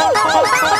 Oh,